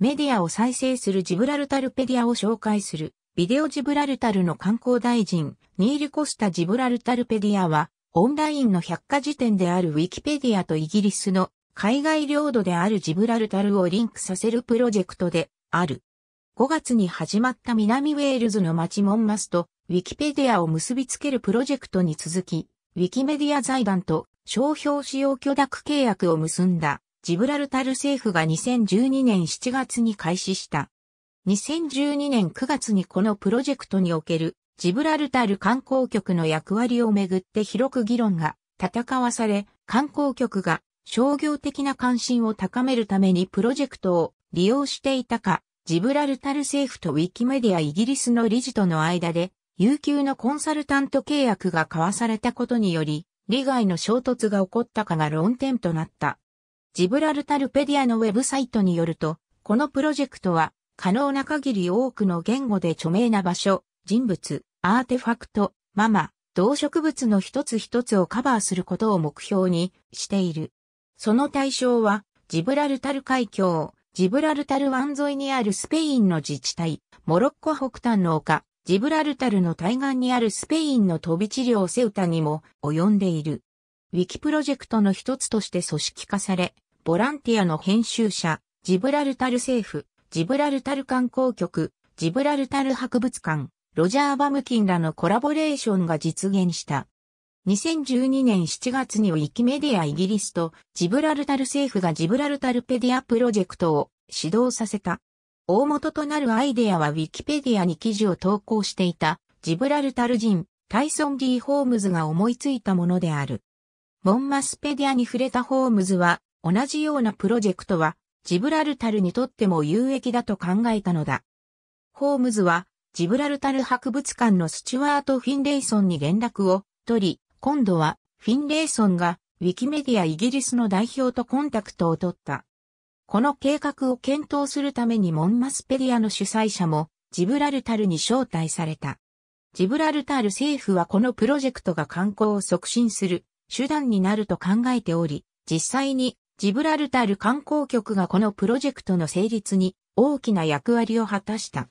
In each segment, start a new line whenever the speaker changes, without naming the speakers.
メディアを再生するジブラルタルペディアを紹介するビデオジブラルタルの観光大臣ニール・コスタジブラルタルペディアはオンラインの百科事典であるウィキペディアとイギリスの海外領土であるジブラルタルをリンクさせるプロジェクトである。5月に始まった南ウェールズの町モンマスとウィキペディアを結びつけるプロジェクトに続き、ウィキメディア財団と商標使用許諾契約を結んだジブラルタル政府が2012年7月に開始した。2012年9月にこのプロジェクトにおけるジブラルタル観光局の役割をめぐって広く議論が戦わされ、観光局が商業的な関心を高めるためにプロジェクトを利用していたか、ジブラルタル政府とウィキメディアイギリスの理事との間で、有給のコンサルタント契約が交わされたことにより、利害の衝突が起こったかが論点となった。ジブラルタルペディアのウェブサイトによると、このプロジェクトは可能な限り多くの言語で著名な場所、人物、アーテファクト、ママ、動植物の一つ一つをカバーすることを目標にしている。その対象は、ジブラルタル海峡、ジブラルタル湾沿いにあるスペインの自治体、モロッコ北端の丘、ジブラルタルの対岸にあるスペインの飛び地領セウタにも及んでいる。ウィキプロジェクトの一つとして組織化され、ボランティアの編集者、ジブラルタル政府、ジブラルタル観光局、ジブラルタル博物館、ロジャー・バムキンらのコラボレーションが実現した。2012年7月にウィキメディアイギリスとジブラルタル政府がジブラルタルペディアプロジェクトを指導させた。大元となるアイデアはウィキペディアに記事を投稿していたジブラルタル人タイソン・ディ・ホームズが思いついたものである。モンマスペディアに触れたホームズは同じようなプロジェクトはジブラルタルにとっても有益だと考えたのだ。ホームズはジブラルタル博物館のスチュワート・フィンレイソンに連絡を取り、今度はフィンレイソンがウィキメディアイギリスの代表とコンタクトを取った。この計画を検討するためにモンマスペディアの主催者もジブラルタルに招待された。ジブラルタル政府はこのプロジェクトが観光を促進する手段になると考えており、実際にジブラルタル観光局がこのプロジェクトの成立に大きな役割を果たした。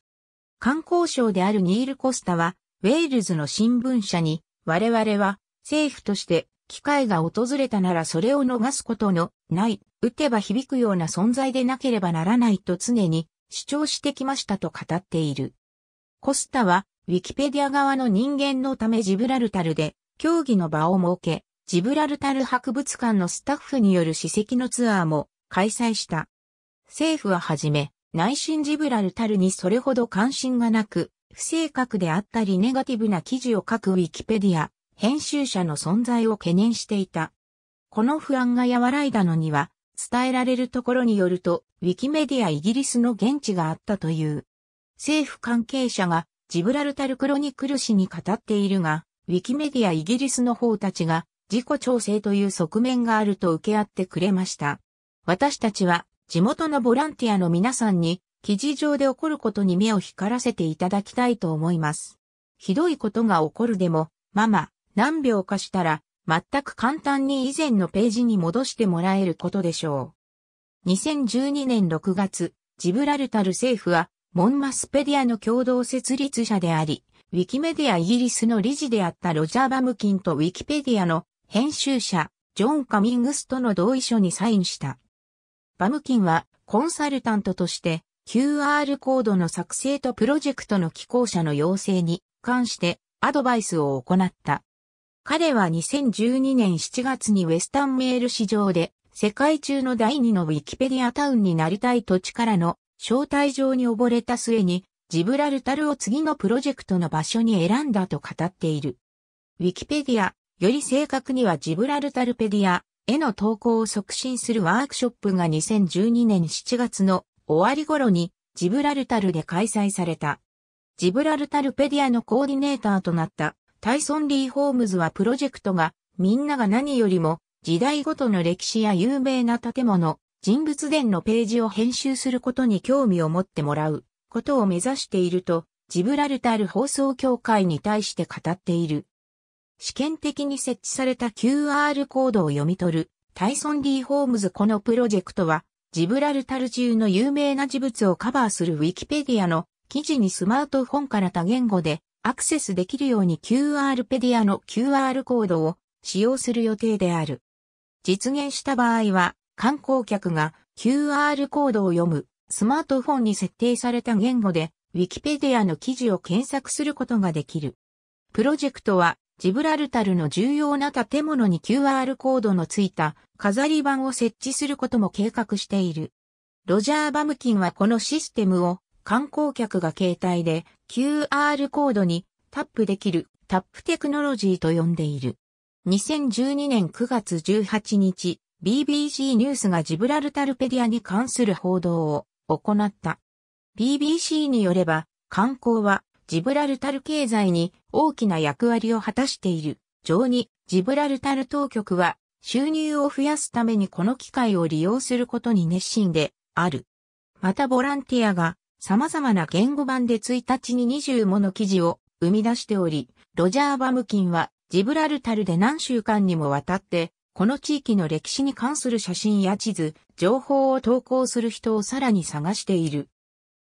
観光省であるニール・コスタは、ウェールズの新聞社に、我々は政府として機会が訪れたならそれを逃すことのない、打てば響くような存在でなければならないと常に主張してきましたと語っている。コスタは、ウィキペディア側の人間のためジブラルタルで、競技の場を設け、ジブラルタル博物館のスタッフによる史跡のツアーも開催した。政府ははじめ、内心ジブラルタルにそれほど関心がなく、不正確であったりネガティブな記事を書くウィキペディア、編集者の存在を懸念していた。この不安が和らいだのには、伝えられるところによると、ウィキメディアイギリスの現地があったという。政府関係者がジブラルタルクロニクル誌に語っているが、ウィキメディアイギリスの方たちが自己調整という側面があると受け合ってくれました。私たちは地元のボランティアの皆さんに記事上で起こることに目を光らせていただきたいと思います。ひどいことが起こるでも、ママ、何秒かしたら、全く簡単に以前のページに戻してもらえることでしょう。2012年6月、ジブラルタル政府は、モンマスペディアの共同設立者であり、ウィキメディアイギリスの理事であったロジャー・バムキンとウィキペディアの編集者、ジョン・カミングスとの同意書にサインした。バムキンはコンサルタントとして QR コードの作成とプロジェクトの寄稿者の要請に関してアドバイスを行った。彼は2012年7月にウェスタンメール市場で世界中の第二のウィキペディアタウンになりたい土地からの招待状に溺れた末にジブラルタルを次のプロジェクトの場所に選んだと語っている。ウィキペディア、より正確にはジブラルタルペディアへの投稿を促進するワークショップが2012年7月の終わり頃にジブラルタルで開催された。ジブラルタルペディアのコーディネーターとなったタイソン・リー・ホームズはプロジェクトがみんなが何よりも時代ごとの歴史や有名な建物、人物伝のページを編集することに興味を持ってもらうことを目指しているとジブラルタル放送協会に対して語っている。試験的に設置された QR コードを読み取るタイソン・リー・ホームズこのプロジェクトはジブラルタル中の有名な事物をカバーするウィキペディアの記事にスマートフォンから多言語でアクセスできるように QR ペディアの QR コードを使用する予定である。実現した場合は観光客が QR コードを読むスマートフォンに設定された言語でウィキペディアの記事を検索することができる。プロジェクトはジブラルタルの重要な建物に QR コードのついた飾り板を設置することも計画している。ロジャー・バムキンはこのシステムを観光客が携帯で QR コードにタップできるタップテクノロジーと呼んでいる。2012年9月18日、BBC ニュースがジブラルタルペディアに関する報道を行った。BBC によれば、観光はジブラルタル経済に大きな役割を果たしている。上に、ジブラルタル当局は収入を増やすためにこの機会を利用することに熱心である。またボランティアが様々な言語版で1日に20もの記事を生み出しており、ロジャー・バムキンはジブラルタルで何週間にもわたって、この地域の歴史に関する写真や地図、情報を投稿する人をさらに探している。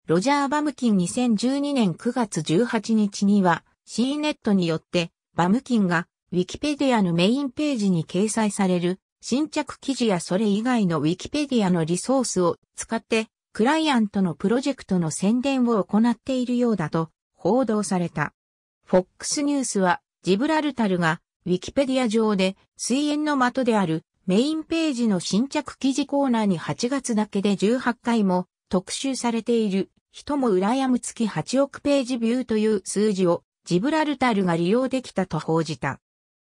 ロジャー・バムキン2012年9月18日には C ネットによってバムキンがウィキペディアのメインページに掲載される新着記事やそれ以外のウィキペディアのリソースを使ってクライアントのプロジェクトの宣伝を行っているようだと報道された。FOX ニュースはジブラルタルがウィキペディア上で水煙の的であるメインページの新着記事コーナーに8月だけで18回も特集されている人も羨む月8億ページビューという数字をジブラルタルが利用できたと報じた。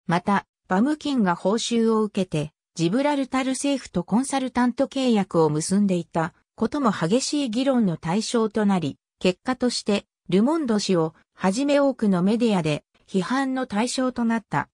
また、バムキンが報酬を受けて、ジブラルタル政府とコンサルタント契約を結んでいたことも激しい議論の対象となり、結果として、ルモンド氏をはじめ多くのメディアで批判の対象となった。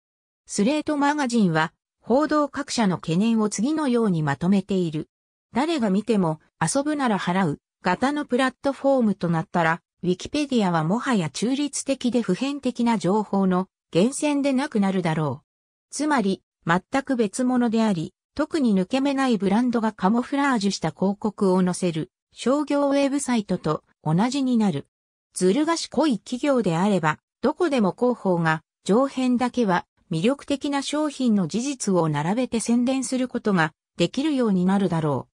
スレートマガジンは報道各社の懸念を次のようにまとめている。誰が見ても遊ぶなら払う型のプラットフォームとなったら、ウィキペディアはもはや中立的で普遍的な情報の源泉でなくなるだろう。つまり、全く別物であり、特に抜け目ないブランドがカモフラージュした広告を載せる商業ウェブサイトと同じになる。ずる賢い企業であれば、どこでも広報が上辺だけは魅力的な商品の事実を並べて宣伝することができるようになるだろ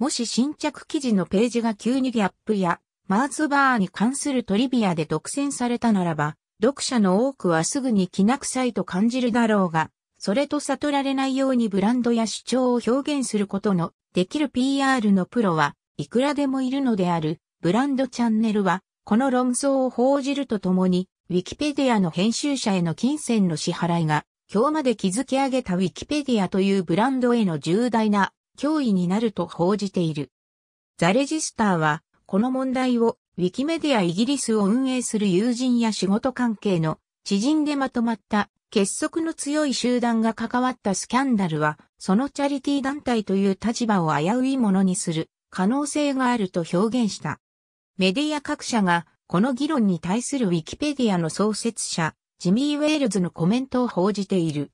う。もし新着記事のページが急にギャップやマーズバーに関するトリビアで独占されたならば、読者の多くはすぐに気な臭いと感じるだろうが、それと悟られないようにブランドや主張を表現することのできる PR のプロはいくらでもいるのである。ブランドチャンネルは、この論争を報じるとともに、ウィキペディアの編集者への金銭の支払いが、今日まで築き上げたウィキペディアというブランドへの重大な脅威になると報じている。ザレジスターは、この問題をウィキメディアイギリスを運営する友人や仕事関係の知人でまとまった結束の強い集団が関わったスキャンダルは、そのチャリティー団体という立場を危ういものにする可能性があると表現した。メディア各社がこの議論に対するウィキペディアの創設者、ジミー・ウェールズのコメントを報じている。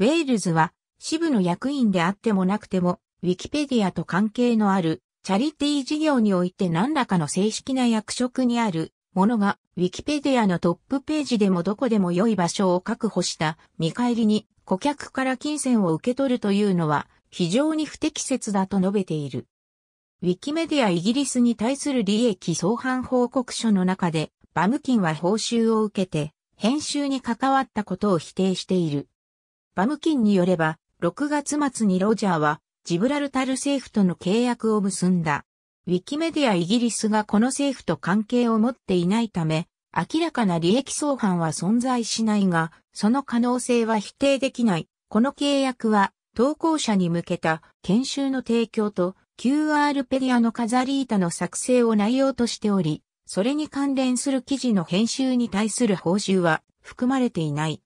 ウェールズは支部の役員であってもなくても、ウィキペディアと関係のあるチャリティー事業において何らかの正式な役職にあるものが、ウィキペディアのトップページでもどこでも良い場所を確保した見返りに顧客から金銭を受け取るというのは非常に不適切だと述べている。ウィキメディアイギリスに対する利益相反報告書の中で、バムキンは報酬を受けて編集に関わったことを否定している。バムキンによれば、6月末にロジャーはジブラルタル政府との契約を結んだ。ウィキメディアイギリスがこの政府と関係を持っていないため、明らかな利益相反は存在しないが、その可能性は否定できない。この契約は、投稿者に向けた研修の提供と QR ペディアの飾り板の作成を内容としており、それに関連する記事の編集に対する報酬は含まれていない。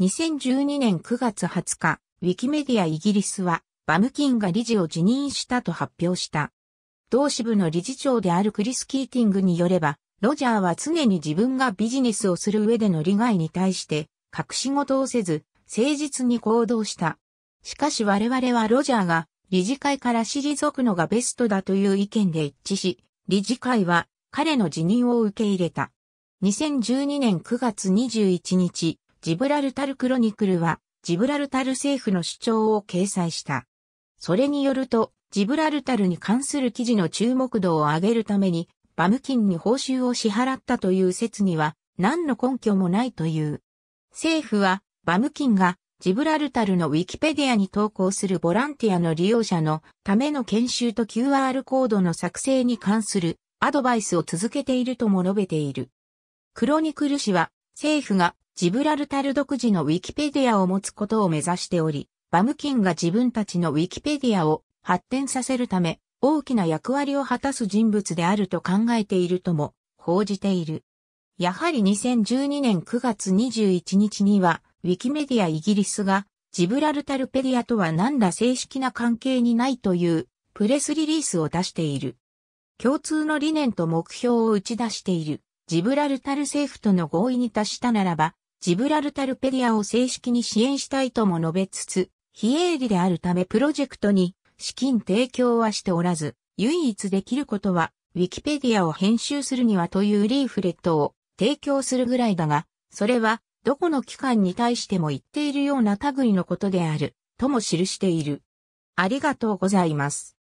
2012年9月20日、ウィキメディアイギリスは、バムキンが理事を辞任したと発表した。同支部の理事長であるクリス・キーティングによれば、ロジャーは常に自分がビジネスをする上での利害に対して隠し事をせず、誠実に行動した。しかし我々はロジャーが理事会から退くのがベストだという意見で一致し、理事会は彼の辞任を受け入れた。2012年9月21日、ジブラルタルクロニクルは、ジブラルタル政府の主張を掲載した。それによると、ジブラルタルに関する記事の注目度を上げるために、バムキンに報酬を支払ったという説には、何の根拠もないという。政府は、バムキンがジブラルタルのウィキペディアに投稿するボランティアの利用者のための研修と QR コードの作成に関するアドバイスを続けているとも述べている。クロニクル氏は政府がジブラルタル独自のウィキペディアを持つことを目指しており、バムキンが自分たちのウィキペディアを発展させるため大きな役割を果たす人物であると考えているとも報じている。やはり2012年9月21日にはウィキメディアイギリスがジブラルタルペディアとは何ら正式な関係にないというプレスリリースを出している。共通の理念と目標を打ち出しているジブラルタル政府との合意に達したならば、ジブラルタルペディアを正式に支援したいとも述べつつ、非営利であるためプロジェクトに資金提供はしておらず、唯一できることは、ウィキペディアを編集するにはというリーフレットを提供するぐらいだが、それはどこの機関に対しても言っているような類のことである、とも記している。ありがとうございます。